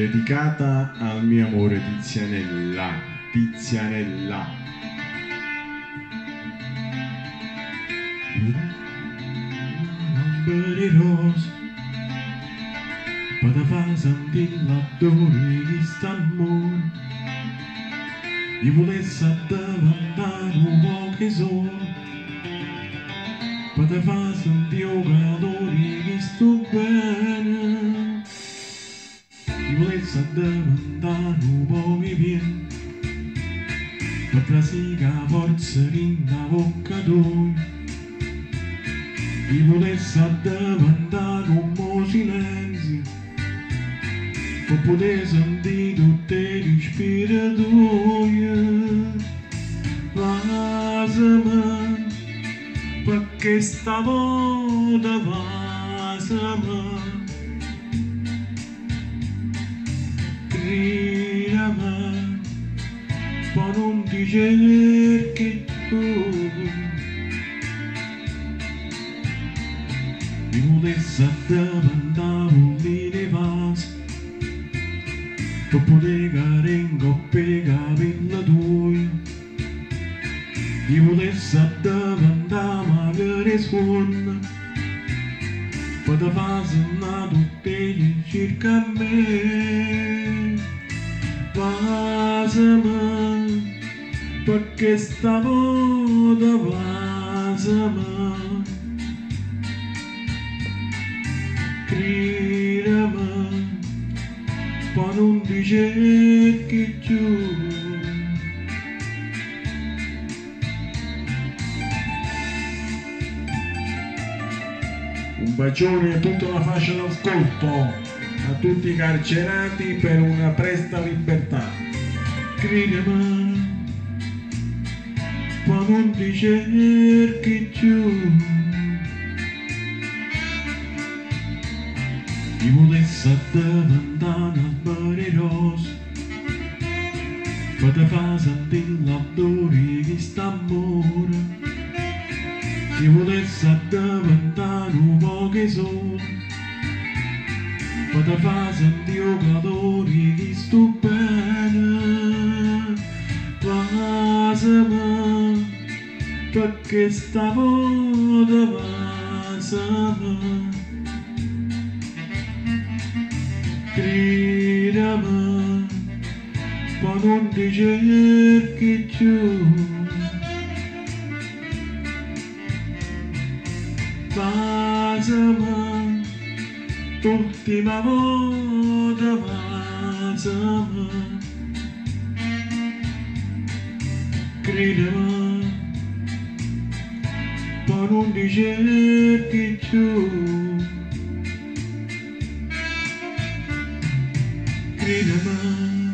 dedicata al mio amore Tizianella, Tizianella. Lampere rose, Padafà, Santilla, Dore, Istanbul, gli volesse addavantare un po' che sono, Padafà, Santioca, volessi addavantare un po' che viene, per trasire forza in la bocca tua. Chi volesse addavantare un po' silenzio per poter sentire tutte le spiratoie Vasami perché stavolta vasami Gridami poi non ti cerchi tu Io volessi addavantare un mini vaso per poter carengo per capilla tua Io volessi addavantare magari perquè stavo da vas a mà. Crida-me per un diget que jugo. Un bacione a tutta la fascia d'ascolto, a tutti i carcerati per una presta libertà. Crida-me cerchi più. Io volessi addavantare al mare rosa per te far sentire l'odore di st'amore Io volessi addavantare un po' che sono per te calore di sto bene Vasami perché stavolta vasami gridami, poi non ti cerchi più. Vasami, l'ultima para não dizer que tu querida mãe